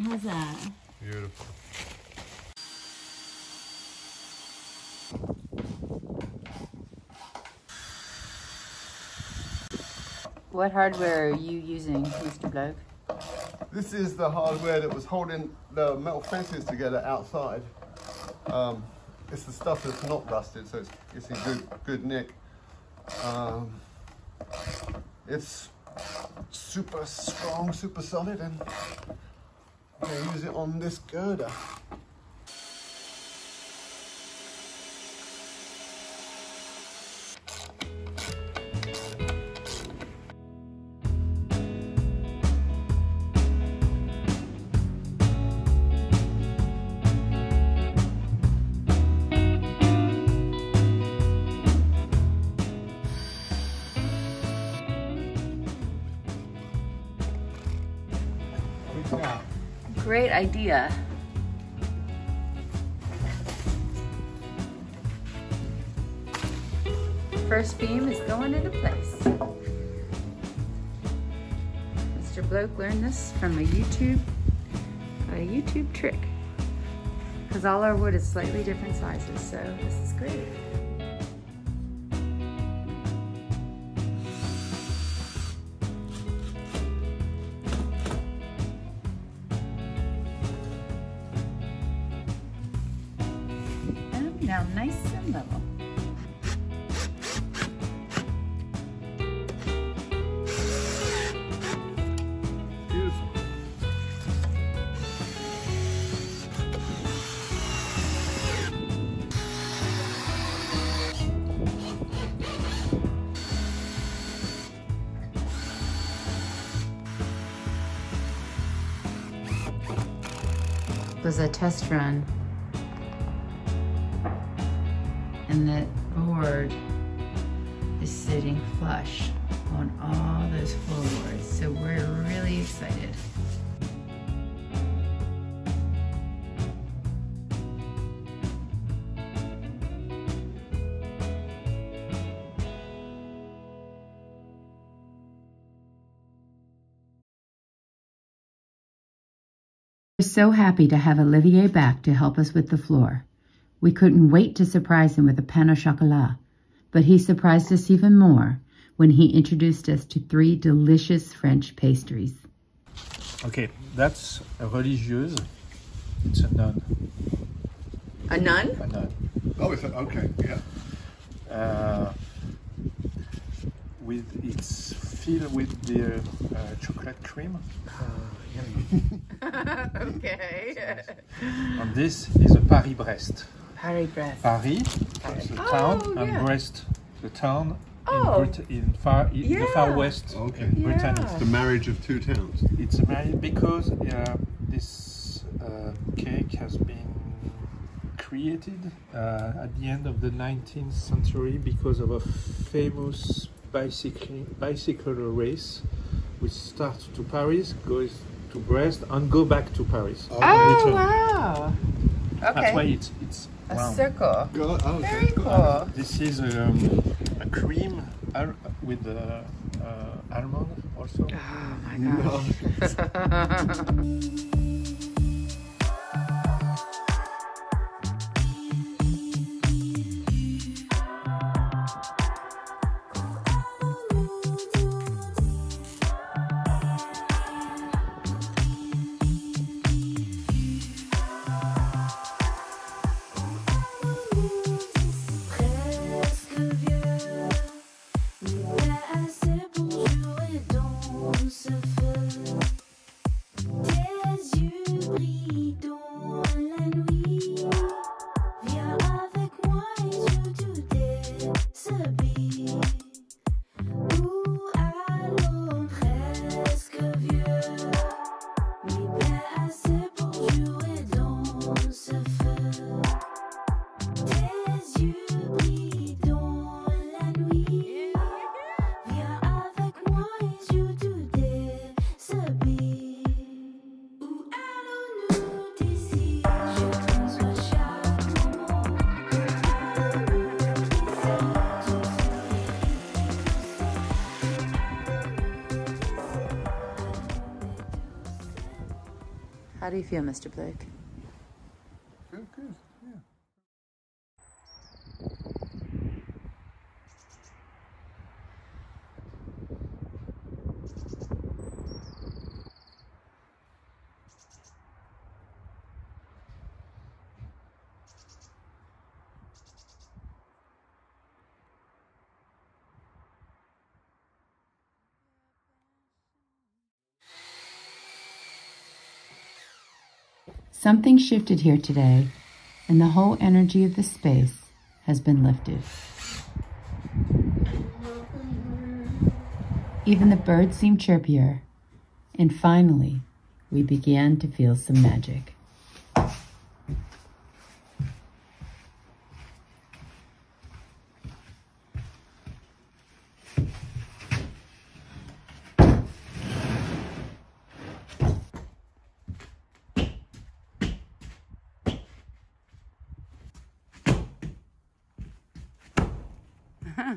How's that? Beautiful. What hardware are you using, Mr. Bloke? This is the hardware that was holding the metal fences together outside. Um, it's the stuff that's not rusted, so it's, it's in good, good nick. Um, it's super strong, super solid, and I'm gonna use it on this girder. Idea. First beam is going into place. Mr. Bloke learned this from a YouTube, a YouTube trick. Because all our wood is slightly different sizes, so this is great. Was a test run. And the board is sitting flush on all those floorboards. So we're really excited. So happy to have Olivier back to help us with the floor. We couldn't wait to surprise him with a pain au chocolat, but he surprised us even more when he introduced us to three delicious French pastries. Okay, that's a religieuse. It's a nun. A nun? A nun. Oh, it's a, okay, yeah. Uh, with it's filled with the uh, chocolate cream. okay. And this is a Paris-Brest. Paris breast. Paris, the town, Oh, and yeah. Brest, the town Oh. in, Brit- in far in the far west Okay. in Britain. Yeah. The marriage of two towns. It's married because uh, this uh, cake has been created uh, at the end of the 19th century because of a famous bicycle bicycle race which starts to Paris, goes to Brest, and go back to Paris. Oh, Return. wow. That's why Okay. it's it's A round. circle. God, oh, Very that's good. cool. This is um, a cream with uh, uh, almond also. Oh my gosh. How do you feel, Mr. Blake? Feel good, yeah. Something shifted here today, and the whole energy of the space has been lifted. Even the birds seemed chirpier, and finally, we began to feel some magic.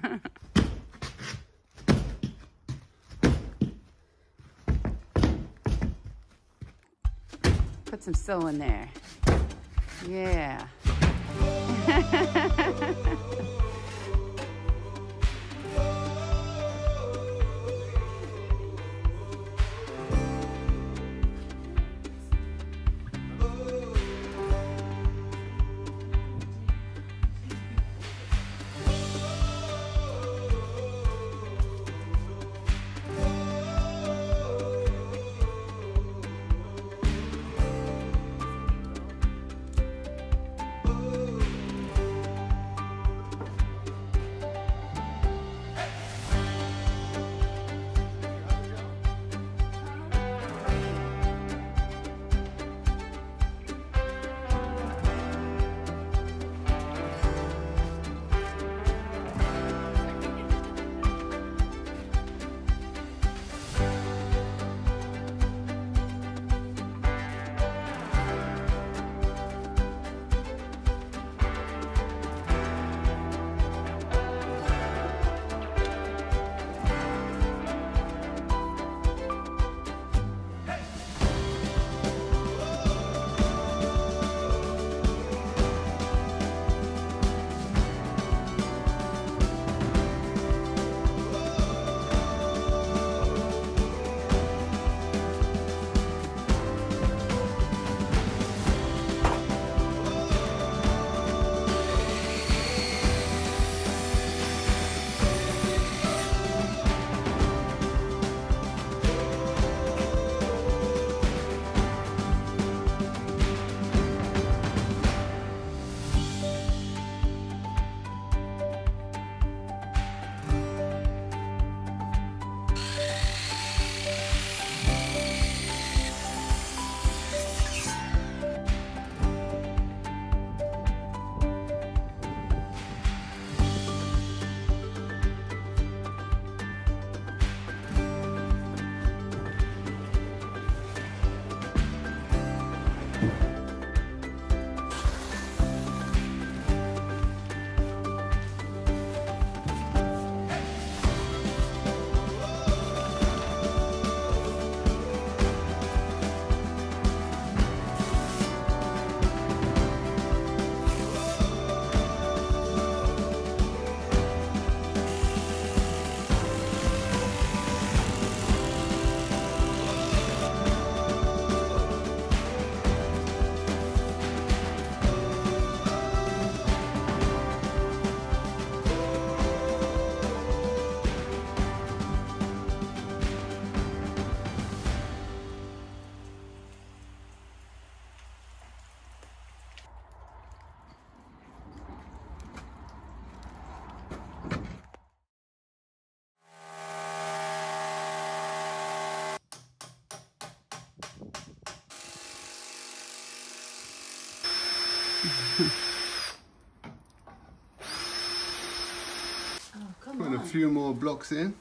Put some soul in there. Yeah. few more blocks in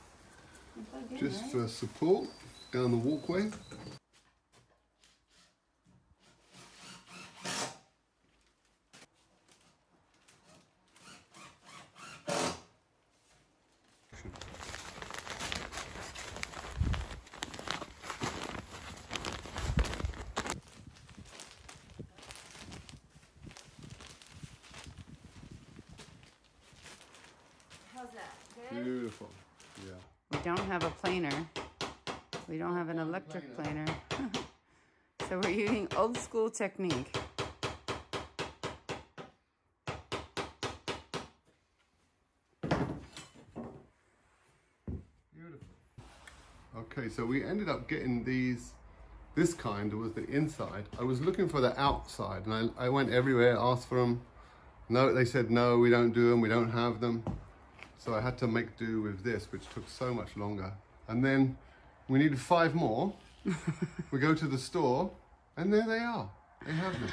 just for support down the walkway. How's that? Beautiful. Yeah. We don't have a planer. We don't have an electric planer. planer. so we're using old school technique. Beautiful. Okay, so we ended up getting these. This kind was the inside. I was looking for the outside, and I, I went everywhere, asked for them. No, they said no, we don't do them, we don't have them. So I had to make do with this, which took so much longer. And then we needed five more. we go to the store, and there they are. They have them.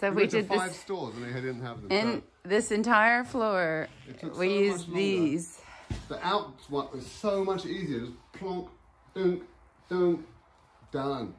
So We we did five this stores, and they didn't have them. in So this entire floor. We so used these. the out one was so much easier. Just plonk, dunk, dunk, done.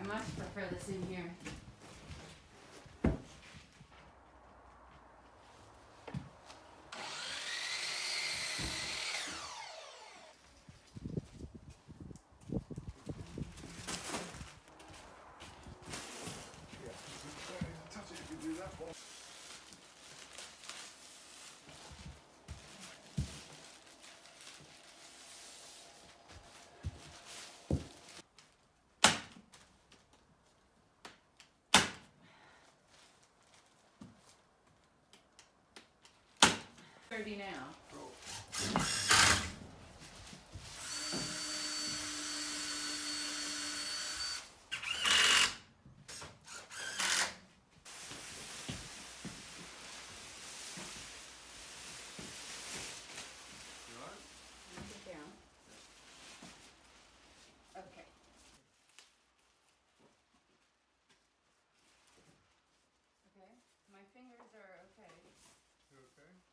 I much prefer this in here. Thirty now. Knock it down. Okay. Okay, my fingers are okay. You okay?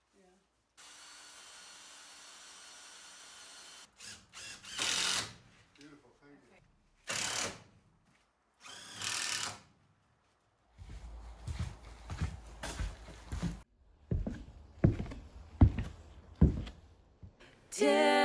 Tempted.